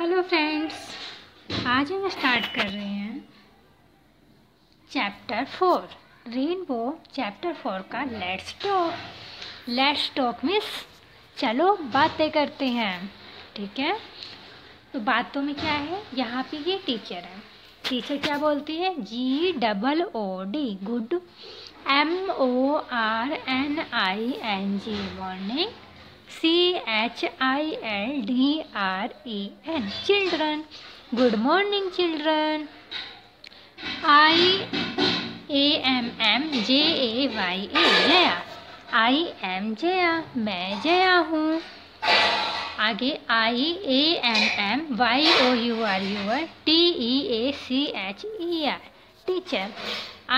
Hello friends आज हम start कर रहे हैं chapter four rainbow chapter four का let's talk let's talk miss चलो, बातें करते हैं, ठीक है? तो बातों में क्या है? यहाँ पे ये टीचर है। टीचर क्या बोलती है? G double O D good M O R N I N G morning C H I L D R E N children good morning children I A M am J A Y A Jaya I am Jaya मैं जया हूँ. आगे I A M am Y O U R your T E A C H E R teacher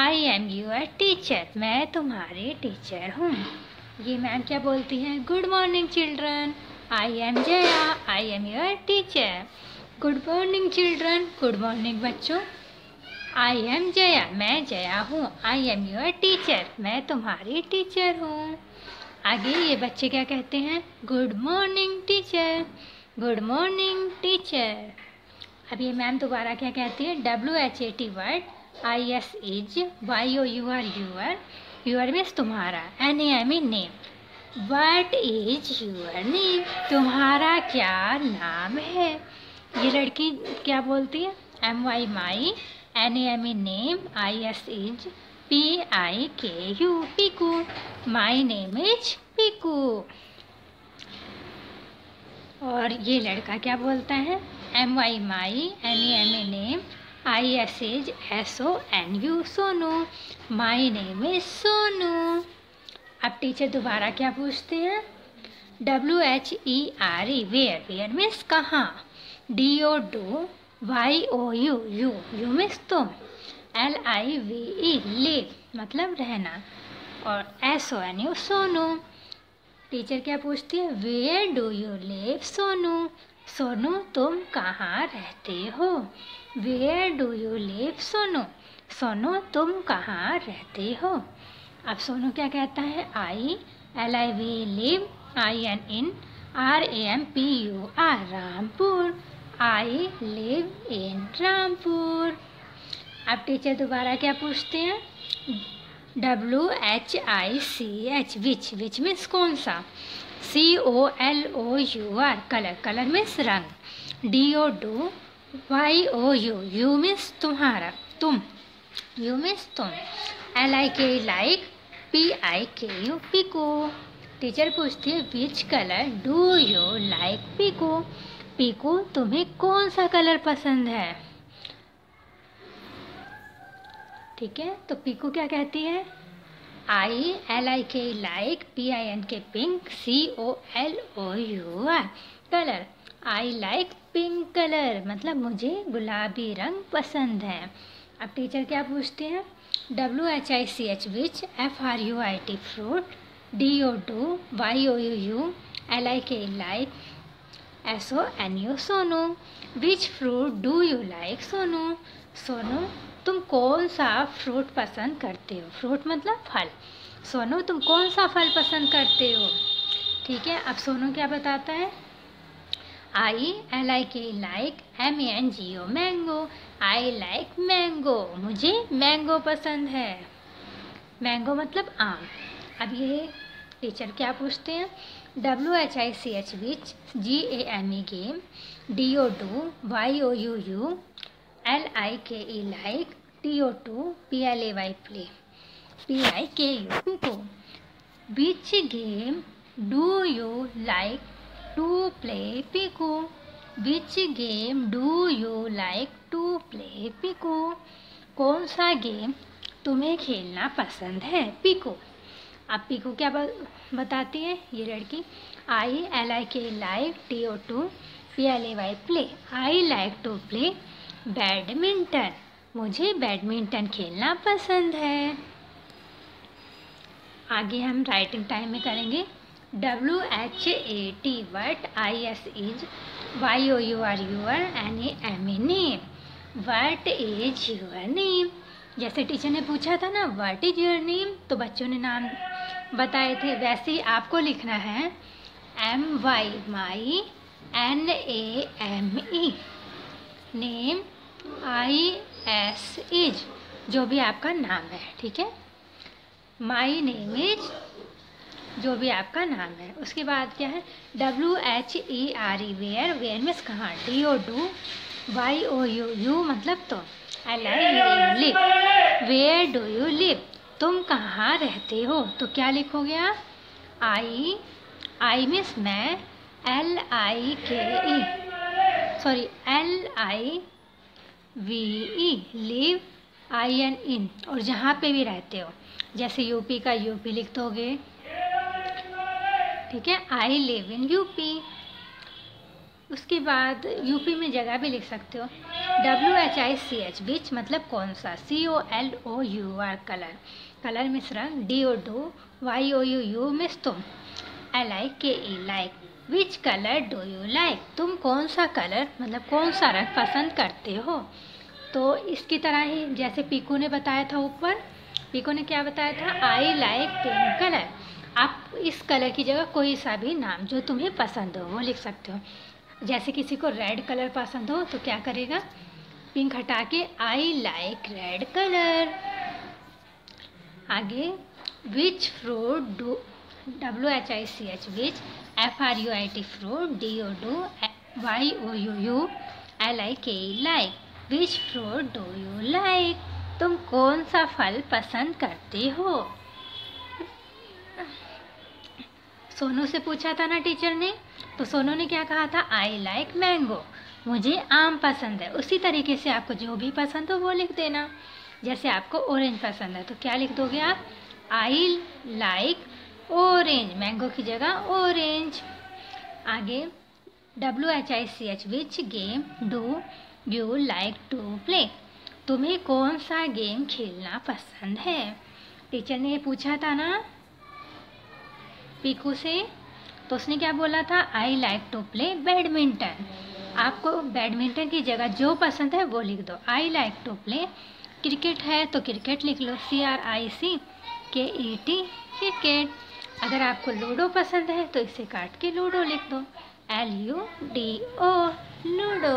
I am your teacher मैं तुम्हारी टीचर हूँ. ये ma'am क्या बोलती हैं? Good morning children, I am Jaya, I am your teacher. Good morning children, good morning बच्चों, I am Jaya, मैं जया हूँ, आई एम योर टीचर, मैं तुम्हारी टीचर हूँ. आगे ये बच्चे क्या कहते हैं? Good morning teacher, good morning teacher. अब ये मैम दोबारा क्या कहती है? W H A T what, I S is Y O U R your your means तुम्हारा N A M E name what is your name तुम्हारा क्या नाम है? ये लड़की क्या बोलती है? M Y my N A M E name I S is P I K U Piku my name is Piku और ये लड़का क्या बोलता है? M Y my N M E name I S is S O N U Sonu. My name is Sonu. अब teacher दोबारा क्या पूछते हैं? W H E R E where where means कहाँ? D O do Y O U you you means तुम। L I V E live मतलब रहना। और S O N U Sonu. Teacher क्या पूछती है? Where do you live Sonu? Sonu, तुम कहाँ रहते हो? Where do you live Sonu Sonu तुम कहाँ रहते हो? अब सोनू क्या कहता है? I L I V live I N in R A M P U R Rampur I live in Rampur. अब टीचर दोबारा क्या पूछते हैं? W H I C H which which means कौन सा? C O L O U R colour colour means रंग। D O do Y O U you means तुम्हारा तुम यू मीन्स तुम L I K like P I K you pico teacher पूछती है which colour do you like Piko Piko तुम्हें कौन सा colour पसंद है? ठीक है तो पिको क्या कहती है? I L I K like P I N K pink C O L O U R colour I like pink colour मतलब मुझे गुलाबी रंग पसंद है। अब टीचर क्या पूछते हैं? W H I C H which F R U I T fruit D O do Y O U you L I K like S O N U Sonu. Which fruit do you like Sonu? Sonu, तुम कौन सा fruit पसंद करते हो? Fruit मतलब फल। सोनू, तुम कौन सा फल पसंद करते हो? ठीक है, अब सोनू क्या बताता है? I L I K like M N G O mango I like mango मुझे मैंगो पसंद है। मैंगो मतलब आम। अब ये टीचर क्या पूछते हैं? W H I C H which G A M E game D O do Y O U you L I K E like T O to P L A Y play P I K U को which game do you like to play Piko which game do you like to play Piko कौन सा game तुम्हें खेलना पसंद है pico अब pico क्या बताती है ये लड़की? I L I K like T O to P L A Y play I like to play badminton मुझे बैडमिंटन खेलना पसंद है। आगे हम राइटिंग टाइम में करेंगे। W H A T what I S is Y O U R your N A M A name what is your name जैसे teacher ने पूछा था ना वट इज़ योर नेम तो बच्चों ने नाम बताए थे, वैसे ही आपको लिखना है। M Y my N A M E name I S is जो भी आपका नाम है, ठीक है? माई नेम इज़ जो भी आपका नाम है। उसके बाद क्या है? W H E R E where where means कहाँ D O do Y O U you मतलब तो। L I live where do you live तुम कहाँ रहते हो? तो क्या लिखोगे आप? आई आई मीन्स मैं। L I K E sorry L I V E live I N in और जहाँ पे भी रहते हो। जैसे यूपी का यूपी लिख दोगे। ठीक है? आई लिव इन यूपी उसके बाद यूपी में जगह भी लिख सकते हो। W H I C H which मतलब कौन सा? C O L O U R colour colour means रंग D O do Y O U you means तुम. L I K E like which colour do you like तुम कौन सा colour मतलब कौन सा रंग पसंद करते हो? तो इसकी तरह ही, जैसे पीकू ने बताया था ऊपर, पीकू ने क्या बताया था? आई लाइक पिंक कलर इस कलर की जगह कोई सा भी नाम जो तुम्हें पसंद हो, वो लिख सकते हो। जैसे किसी को रेड कलर पसंद हो तो क्या करेगा? पिंक हटा के आई लाइक रेड कलर आगे which fruit do W H I C H which F R U I T fruit D O do Y O U you L I K like which fruit do you like तुम कौन सा फल पसंद करते हो? सोनू से पूछा था ना टीचर ने? तो सोनू ने क्या कहा था? आई लाइक मैंगो मुझे आम पसंद है। उसी तरीके से आपको जो भी पसंद हो, वो लिख देना। जैसे आपको ऑरेंज पसंद है तो क्या लिख दोगे आप? आई लाइक ऑरेंज मैंगो की जगह ऑरेंज आगे W H I C H which game do you like to play तुम्हें कौन सा गेम खेलना पसंद है? टीचर ने पूछा था ना? पीकू से। तो उसने क्या बोला था? I like to play badminton आपको बैडमिंटन की जगह जो पसंद है वो लिख दो। I like to play cricket है तो क्रिकेट लिख लो। सी आर आई सी के ई टी क्रिकेट अगर आपको लूडो पसंद है तो इसे काट के लूडो लिख दो। L U D O ludo